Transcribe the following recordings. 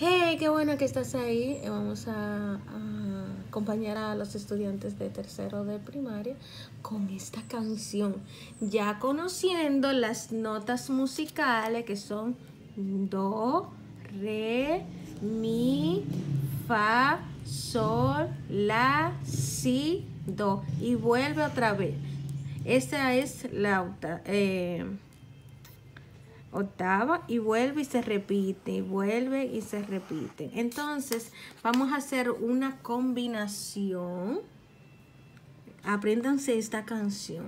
Hey, qué bueno que estás ahí. Eh, vamos a, acompañar a los estudiantes de tercero de primaria con esta canción, ya conociendo las notas musicales que son do, re, mi, fa, sol, la, si, do. Y vuelve otra vez. Esta es la eh, octava y vuelve y se repite, y vuelve y se repite. Entonces, vamos a hacer una combinación. Apréndanse esta canción.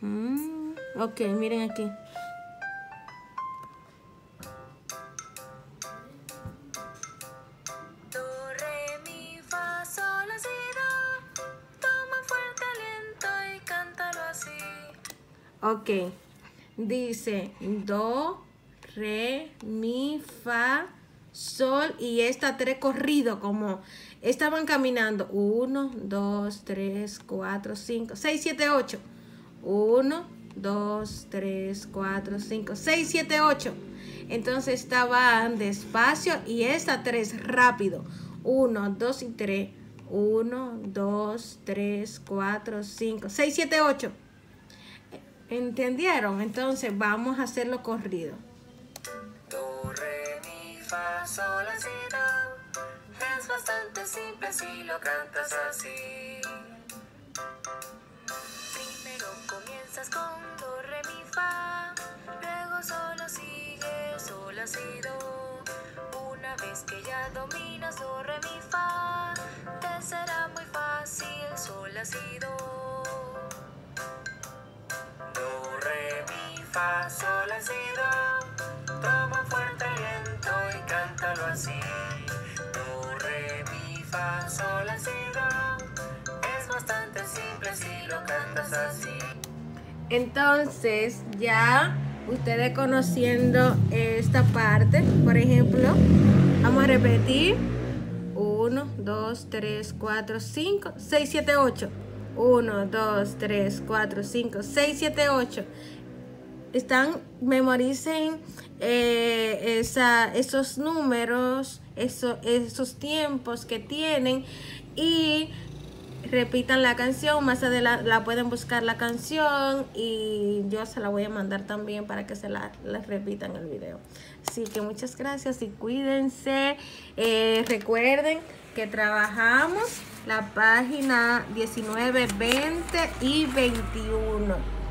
Mm, ok, miren aquí. Ok. Dice do, re, mi, fa, sol y esta tres corrido como estaban caminando. 1, 2, 3, 4, 5, 6, 7, 8. 1, 2, 3, 4, 5, 6, 7, 8. Entonces estaban despacio y esta tres rápido. 1, 2 y 3. 1, 2, 3, 4, 5, 6, 7, 8. ¿Entendieron? Entonces vamos a hacerlo corrido. Do, re, mi, fa, sol, la, si, do. Es bastante simple si lo cantas así. Primero comienzas con do, re, mi, fa. Luego solo sigue sol, la, do. Una vez que ya dominas do, re, mi, fa, te será muy fácil sol, la, do. Fa, sol, la, si, do. Toma fuerte viento y cántalo así. Do, re, mi, fa, sol, la, si, do. Es bastante simple si lo cantas así. Entonces, ya ustedes conociendo esta parte, por ejemplo, vamos a repetir. 1, 2, 3, 4, 5, 6, 7, 8. 1, 2, 3, 4, 5, 6, 7, 8 están, memoricen eh, esos números, esos tiempos que tienen y repitan la canción, más adelante la pueden buscar la canción y yo se la voy a mandar también para que se la, repitan el video. Así que muchas gracias y cuídense. Eh, recuerden que trabajamos la página 19, 20 y 21.